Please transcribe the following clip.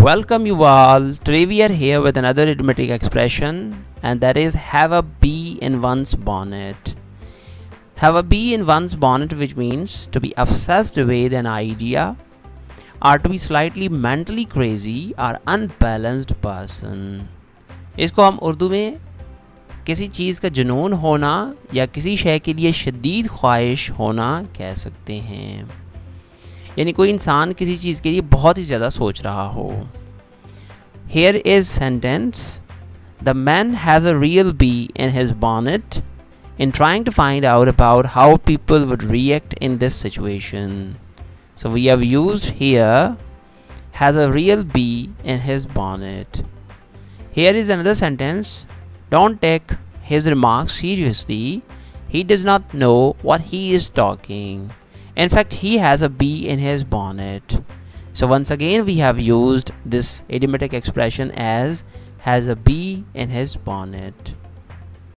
Welcome you all. Are here with another idiomatic expression and that is have a bee in one's bonnet. Have a bee in one's bonnet which means to be obsessed with an idea or to be slightly mentally crazy or unbalanced person. इसको हम उर्दू में किसी चीज़ का जुनून होना या किसी शय के लिए शदीद ख्वाहिश होना कह सकते हैं यानी कोई इंसान किसी चीज़ के लिए बहुत ही ज़्यादा सोच रहा हो। Here is sentence the man has a real bee in his bonnet in trying to find out about how people would react in this situation so we have use here has a real bee in his bonnet here is another sentence don't take his remark seriously he does not know what he is talking In fact, he has a bee in his bonnet. So once again, we have used this idiomatic expression as has a bee in his bonnet.